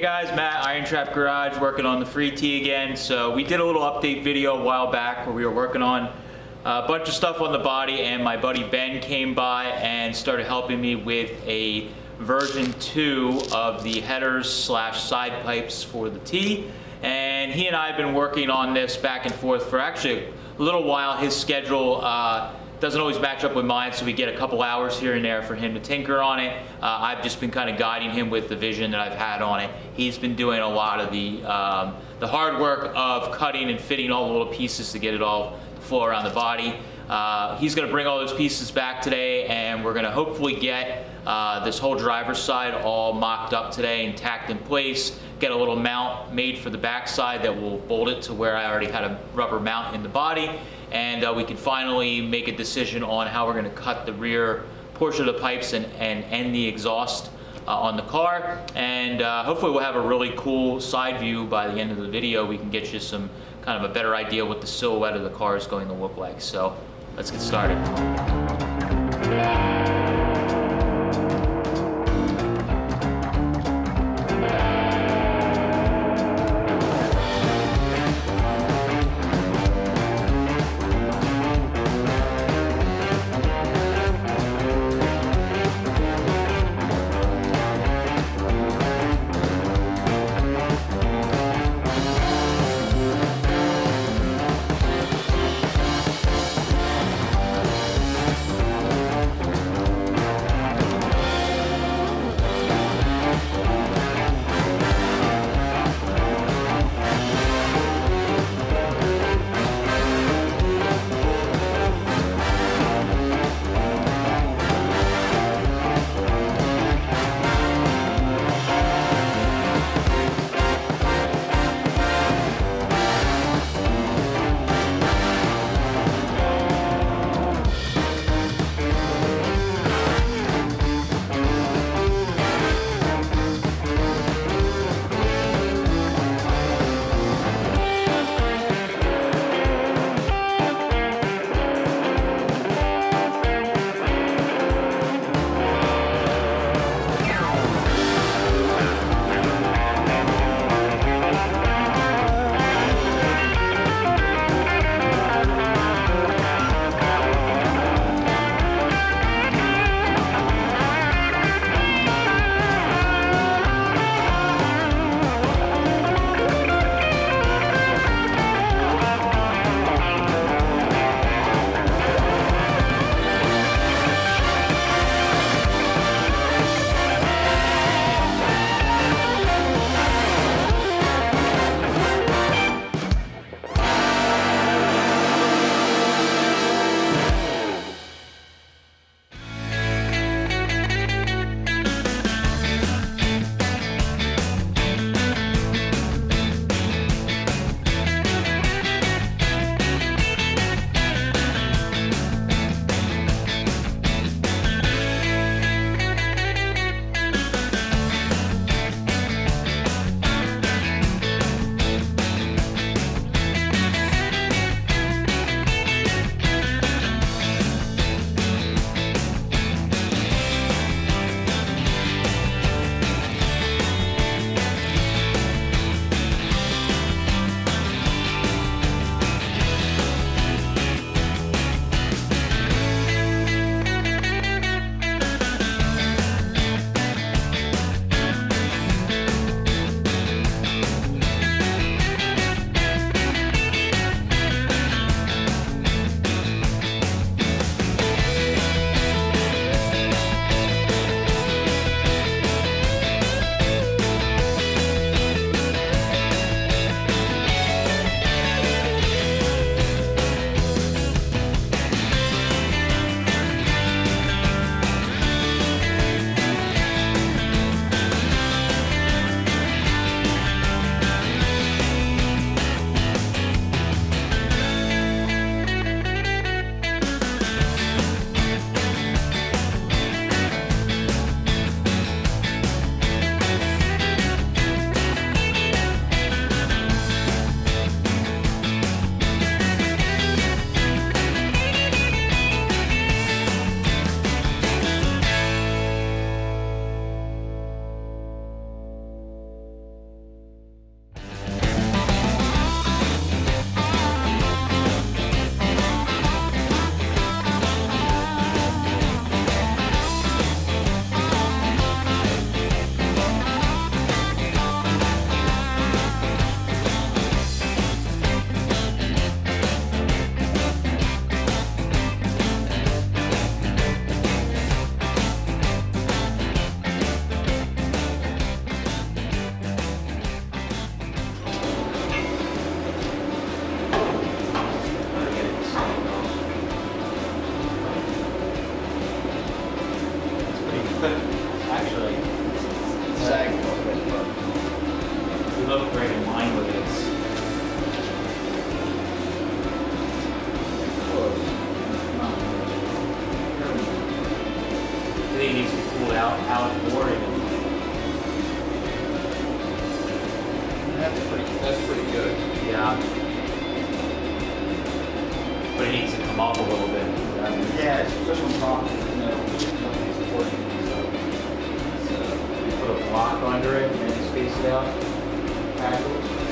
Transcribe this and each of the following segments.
guys, Matt, Iron Trap Garage, working on the free T again. So we did a little update video a while back where we were working on a bunch of stuff on the body and my buddy Ben came by and started helping me with a version 2 of the headers slash side pipes for the T. And he and I have been working on this back and forth for actually a little while. His schedule uh, doesn't always match up with mine, so we get a couple hours here and there for him to tinker on it. Uh, I've just been kind of guiding him with the vision that I've had on it. He's been doing a lot of the, um, the hard work of cutting and fitting all the little pieces to get it all flow around the body. Uh, he's going to bring all those pieces back today, and we're going to hopefully get uh, this whole driver's side all mocked up today and tacked in place. Get a little mount made for the back side that will bolt it to where I already had a rubber mount in the body and uh, we can finally make a decision on how we're going to cut the rear portion of the pipes and, and end the exhaust uh, on the car. And uh, hopefully we'll have a really cool side view by the end of the video. We can get you some kind of a better idea what the silhouette of the car is going to look like. So let's get started It, so. So put a block under it and then space it out.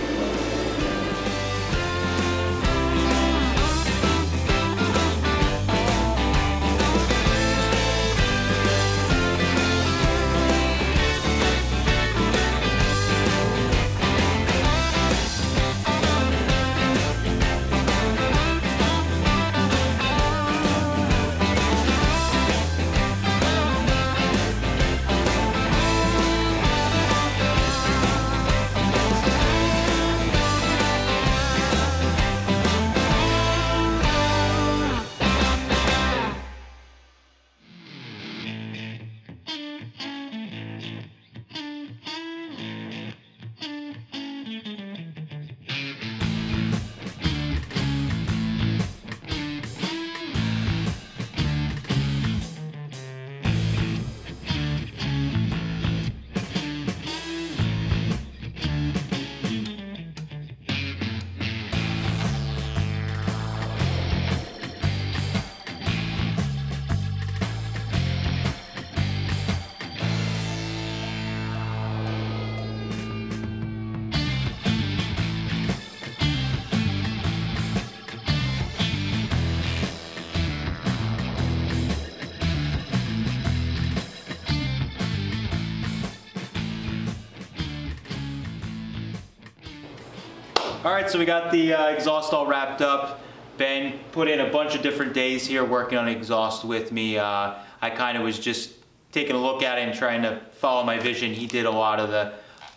All right, so we got the uh, exhaust all wrapped up. Ben put in a bunch of different days here working on exhaust with me. Uh, I kind of was just taking a look at it and trying to follow my vision. He did a lot of the,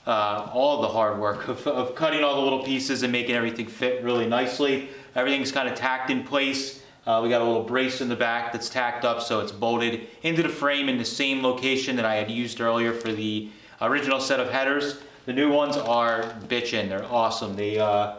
uh, all the hard work of, of cutting all the little pieces and making everything fit really nicely. Everything's kind of tacked in place. Uh, we got a little brace in the back that's tacked up so it's bolted into the frame in the same location that I had used earlier for the original set of headers. The new ones are bitchin'. They're awesome. They uh,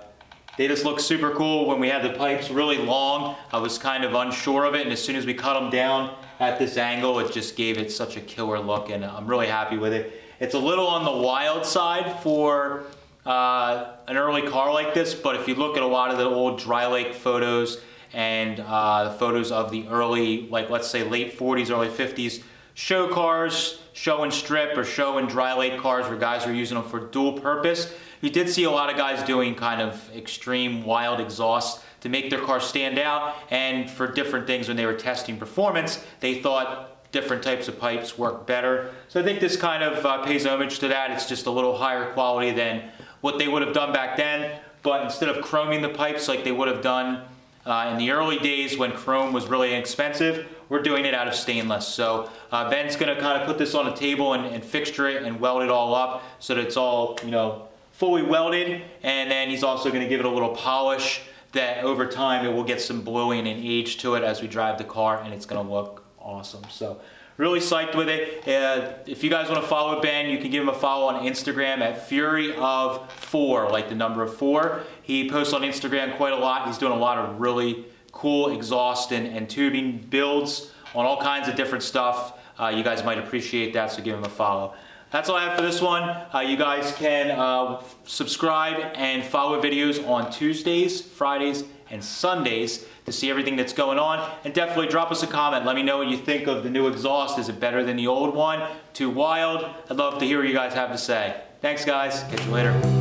they just look super cool. When we had the pipes really long, I was kind of unsure of it, and as soon as we cut them down at this angle, it just gave it such a killer look, and I'm really happy with it. It's a little on the wild side for uh, an early car like this, but if you look at a lot of the old dry lake photos and uh, the photos of the early, like let's say late 40s, early 50s, show cars, show and strip or show and dry lake cars where guys were using them for dual purpose. You did see a lot of guys doing kind of extreme wild exhaust to make their car stand out and for different things when they were testing performance, they thought different types of pipes work better. So I think this kind of uh, pays homage to that. It's just a little higher quality than what they would have done back then. But instead of chroming the pipes like they would have done uh, in the early days when chrome was really inexpensive, we're doing it out of stainless. So uh, Ben's gonna kind of put this on a table and, and, fixture it and weld it all up so that it's all, you know, fully welded. And then he's also gonna give it a little polish that over time it will get some bluing and age to it as we drive the car and it's gonna look awesome. So really psyched with it. Uh, if you guys want to follow Ben, you can give him a follow on Instagram at Fury of Four, like the number of four. He posts on Instagram quite a lot. He's doing a lot of really cool exhaust and, and tubing builds on all kinds of different stuff. Uh, you guys might appreciate that, so give him a follow. That's all I have for this one. Uh, you guys can uh, subscribe and follow videos on Tuesdays, Fridays, and Sundays to see everything that's going on. And definitely drop us a comment. Let me know what you think of the new exhaust. Is it better than the old one? Too wild? I'd love to hear what you guys have to say. Thanks, guys. Catch you later.